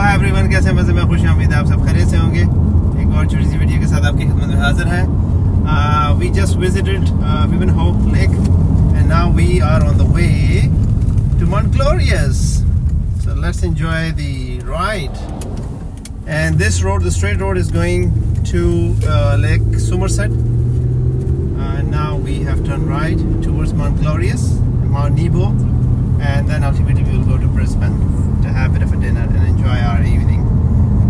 Hi everyone कैसे मज़े में खुश उम्मीद आप सब खरीद से होंगे एक और छोटी सी वीडियो के साथ आपकी खिदमत में हाजिर है we just visited Wivenhoe lake and now we are on the way to Mount Glorious so let's enjoy the ride and this road the straight road is going to uh, lake somerset uh, now we have turned right towards mount glorious mount nebo and then ultimately we will go to brisbane to have a bit of a dinner and enjoy our evening.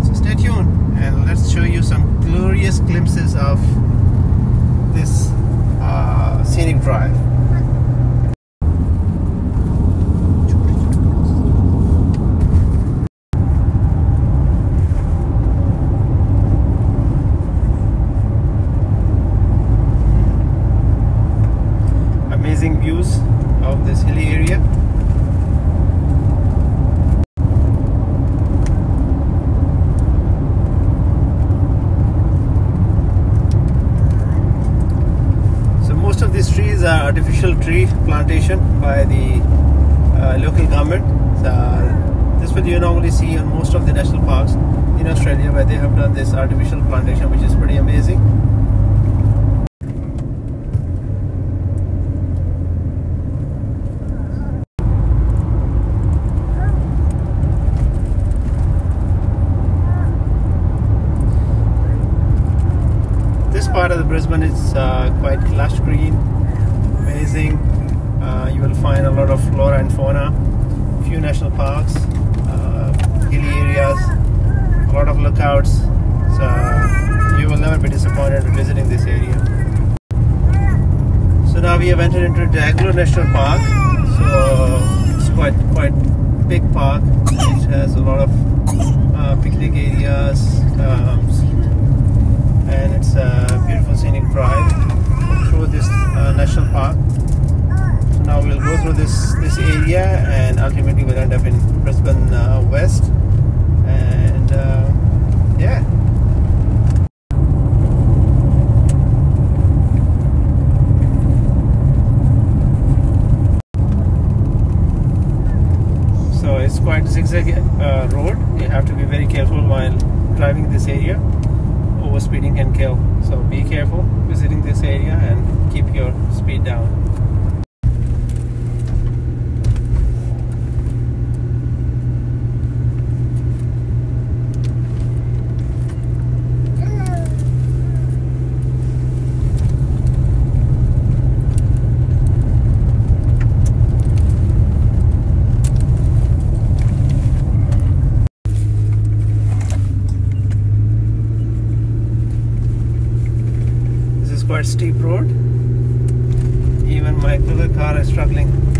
So stay tuned and let's show you some glorious glimpses of this uh, scenic drive. Amazing views of this hilly area. Trees are artificial tree plantation by the uh, local government. So, this what you normally see on most of the national parks in Australia where they have done this artificial plantation which is pretty amazing. This part of the Brisbane is uh, quite lush green amazing. Uh, you will find a lot of flora and fauna, few national parks, uh, hilly areas, a lot of lookouts. So you will never be disappointed visiting this area. So now we have entered into D'Aguilar National Park. So it's quite quite big park. It has a lot of uh, picnic areas, um, and it's a beautiful scenic drive through this uh, national park. So now we'll go through this this area and ultimately we'll end up in Brisbane uh, West. And uh, yeah. So it's quite zigzag uh, road. You have to be very careful while driving this area overspeeding can kill. So be careful visiting this area and quite steep road. Even my little car is struggling